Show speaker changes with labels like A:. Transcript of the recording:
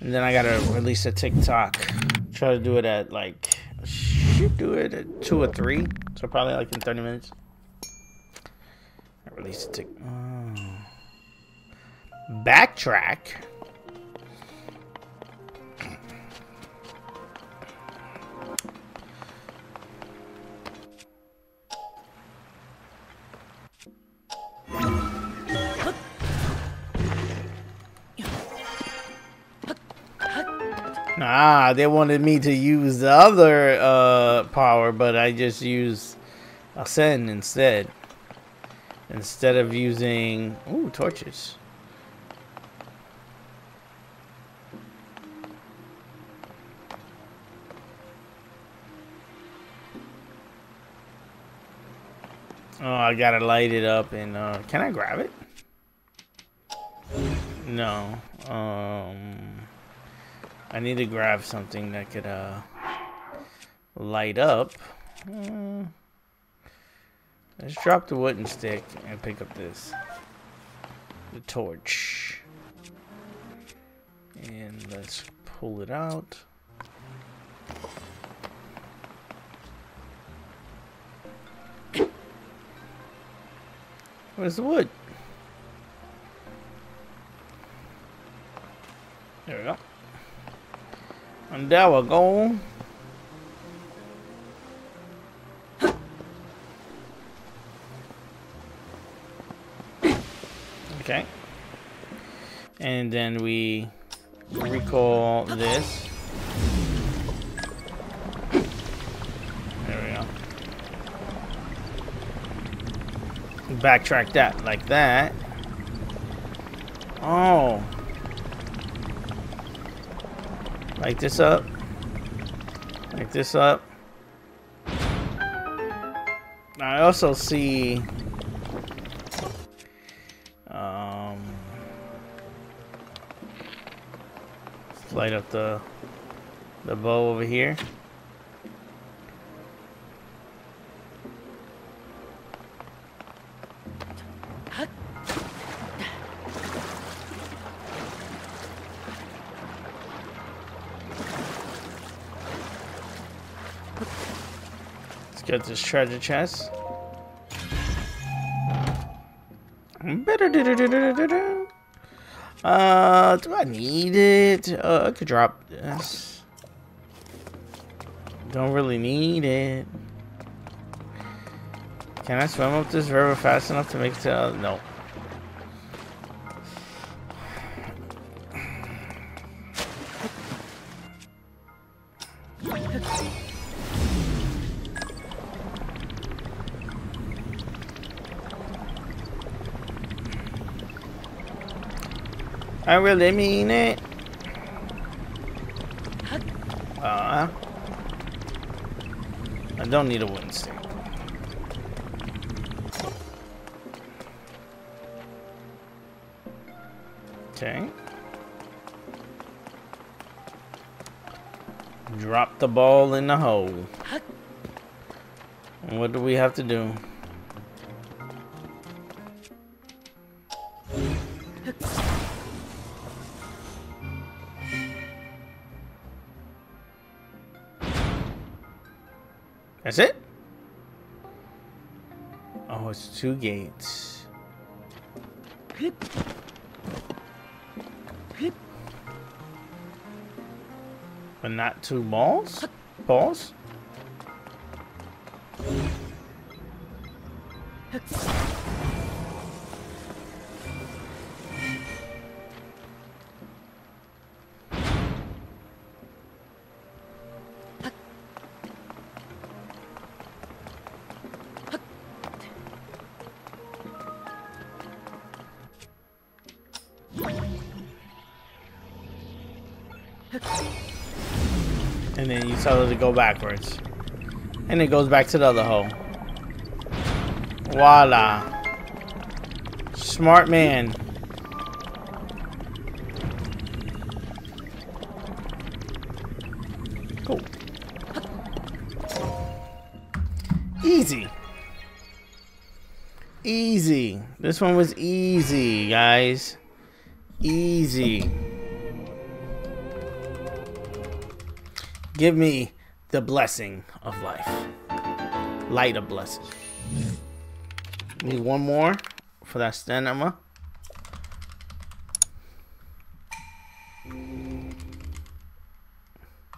A: And then I gotta release a TikTok. Try to do it at like, should do it at two or three. So probably like in 30 minutes. I release a TikTok. Oh. Uh, backtrack. Ah, they wanted me to use the other uh, power, but I just used Ascend instead. Instead of using... Ooh, torches. Oh, I gotta light it up and, uh, can I grab it? No. Um... I need to grab something that could uh, light up. Uh, let's drop the wooden stick and pick up this. The torch. And let's pull it out. Where's the wood? There we go. And there we go. Okay. And then we recall this. There we go. Backtrack that like that. Oh. Light this up. Light this up. I also see um light up the the bow over here. Get this treasure chest. Uh, do I need it? Uh, I could drop this. Don't really need it. Can I swim up this river fast enough to make it to... Uh, no. I really mean it. Uh, I don't need a wooden stick. Okay. Drop the ball in the hole. What do we have to do? That's it? Oh, it's two gates. But not two balls? Balls? And then you tell it to go backwards. And it goes back to the other hole. Voila. Smart man. Cool. Easy. Easy. This one was easy, guys. Easy. Give me the blessing of life. Light of Blessing. Need one more for that stamina.